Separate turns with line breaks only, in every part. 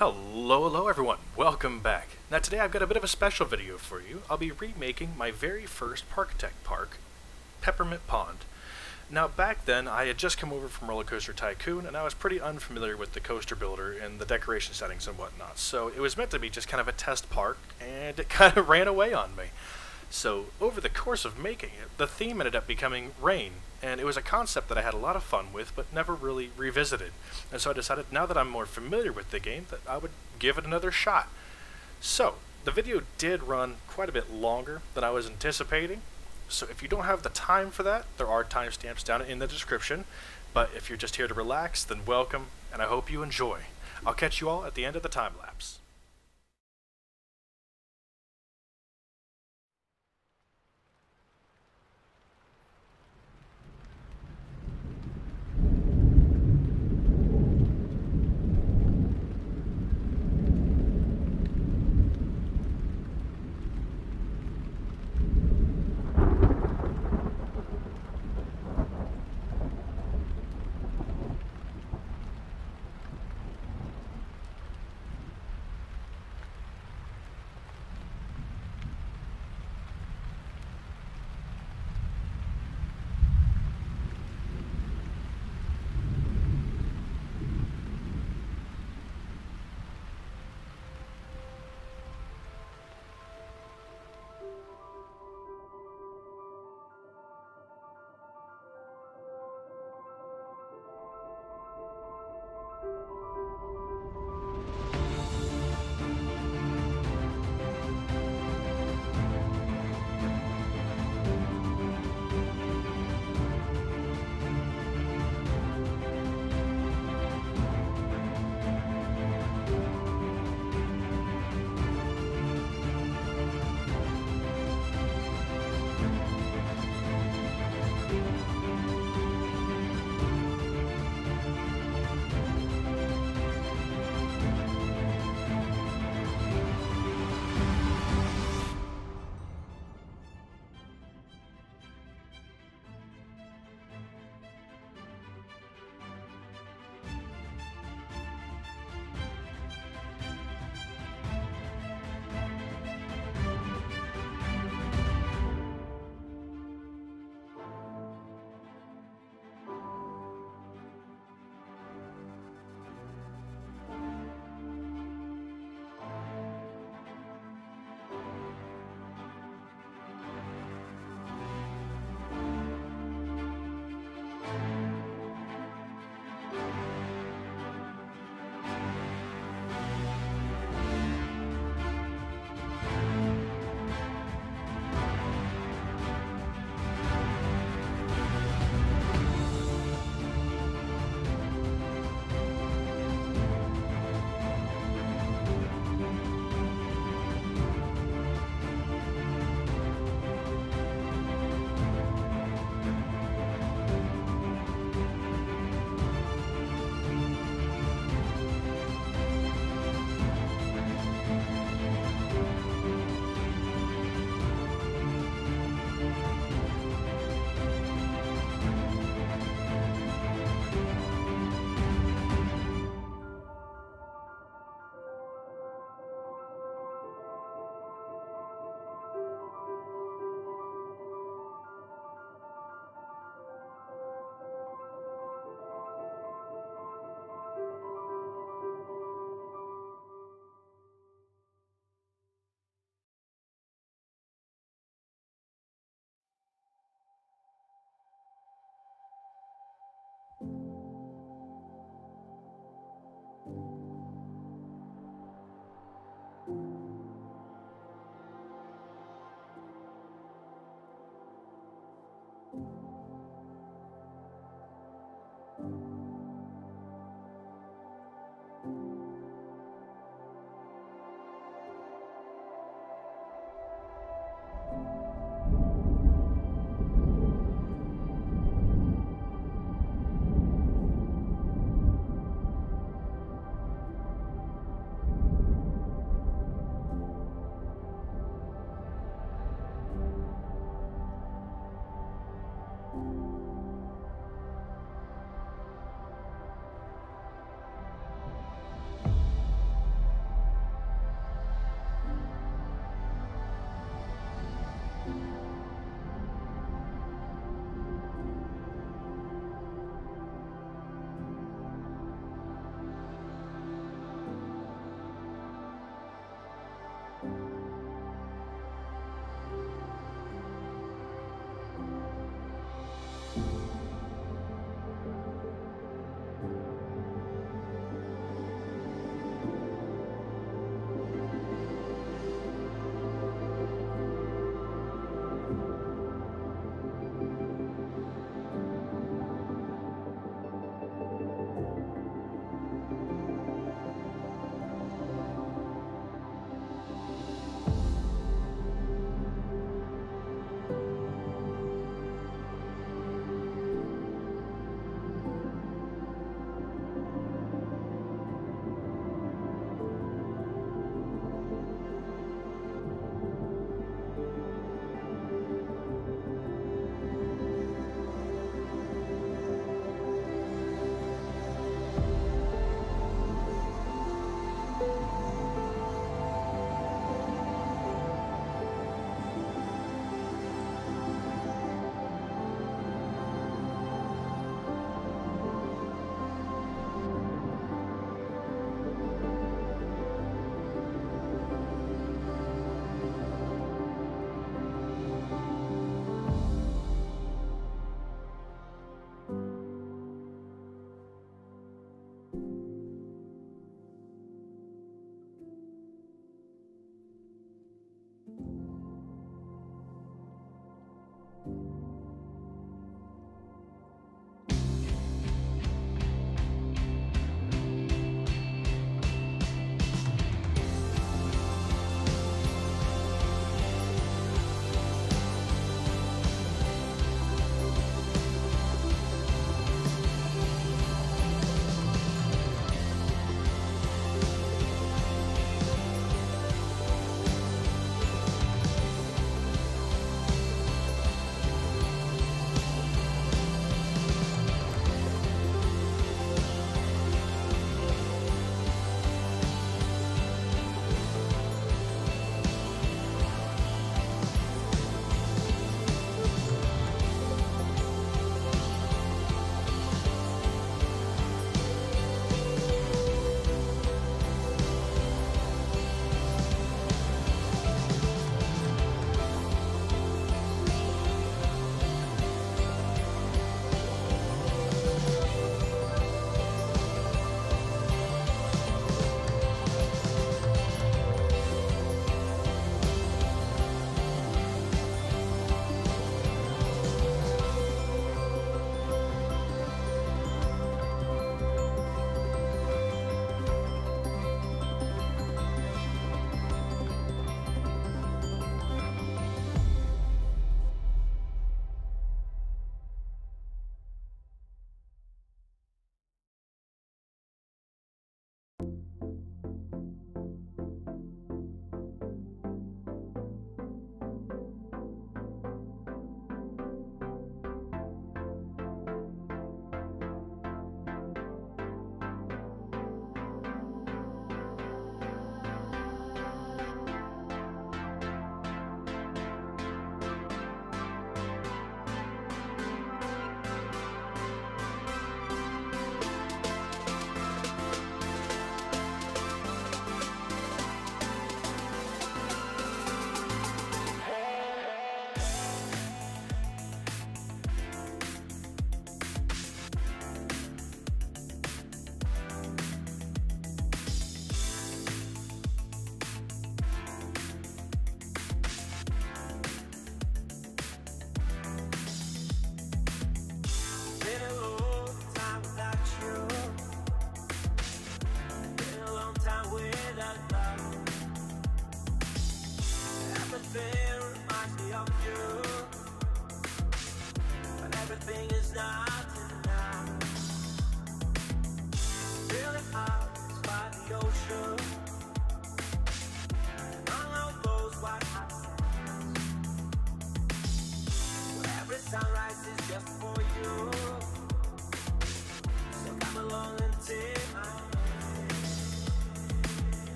Hello, hello everyone. Welcome back. Now today I've got a bit of a special video for you. I'll be remaking my very first Parkitect park, Peppermint Pond. Now back then I had just come over from Roller Coaster Tycoon and I was pretty unfamiliar with the coaster builder and the decoration settings and whatnot. So it was meant to be just kind of a test park and it kind of ran away on me. So over the course of making it, the theme ended up becoming rain, and it was a concept that I had a lot of fun with, but never really revisited. And so I decided now that I'm more familiar with the game, that I would give it another shot. So the video did run quite a bit longer than I was anticipating. So if you don't have the time for that, there are timestamps down in the description. But if you're just here to relax, then welcome, and I hope you enjoy. I'll catch you all at the end of the time lapse.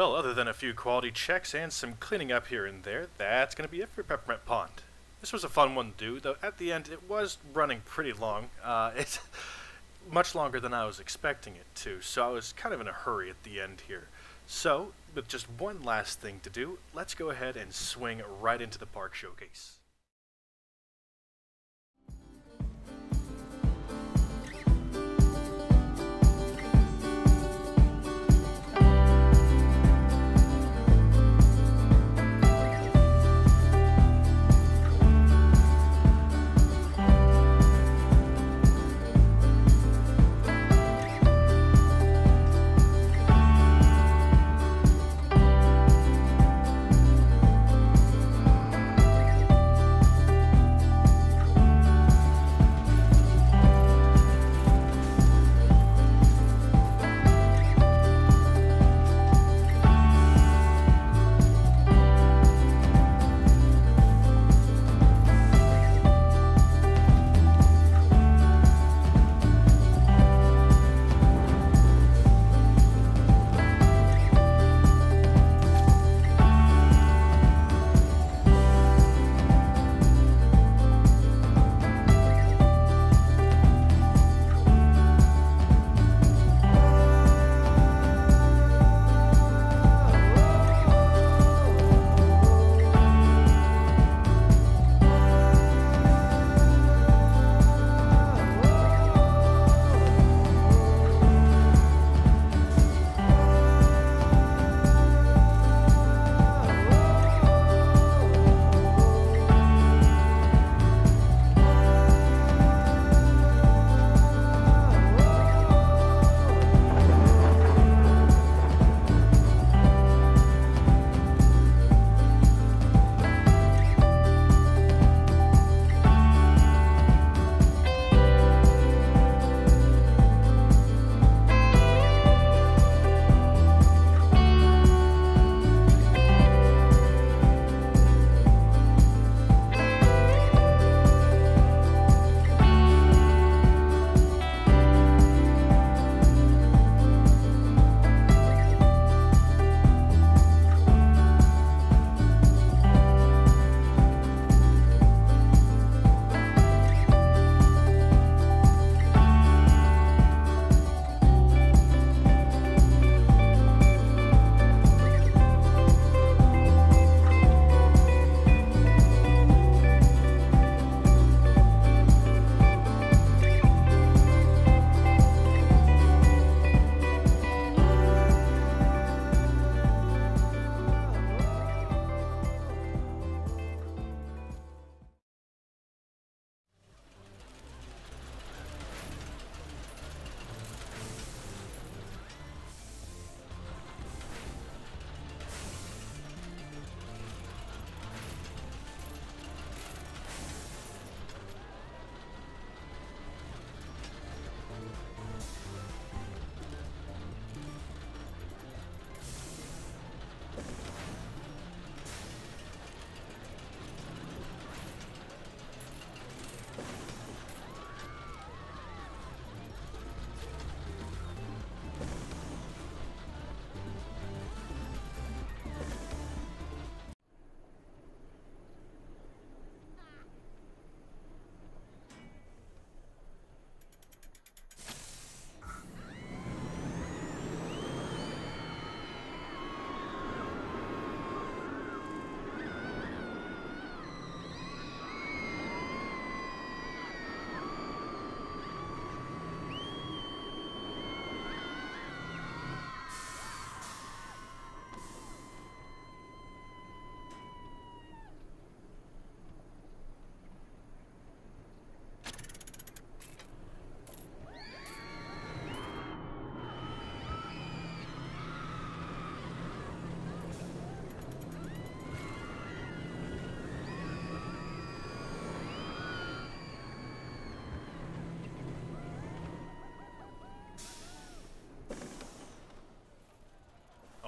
well, other than a few quality checks and some cleaning up here and there, that's going to be it for Peppermint Pond. This was a fun one to do, though at the end it was running pretty long. Uh, it's much longer than I was expecting it to, so I was kind of in a hurry at the end here. So, with just one last thing to do, let's go ahead and swing right into the park showcase.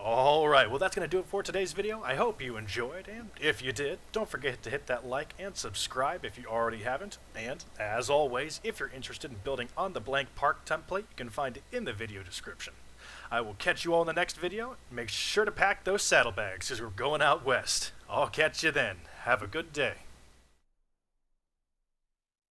Alright, well that's going to do it for today's video. I hope you enjoyed, and if you did, don't forget to hit that like and subscribe if you already haven't. And, as always, if you're interested in building on the blank park template, you can find it in the video description. I will catch you all in the next video. Make sure to pack those saddlebags because we're going out west. I'll catch you then. Have a good day.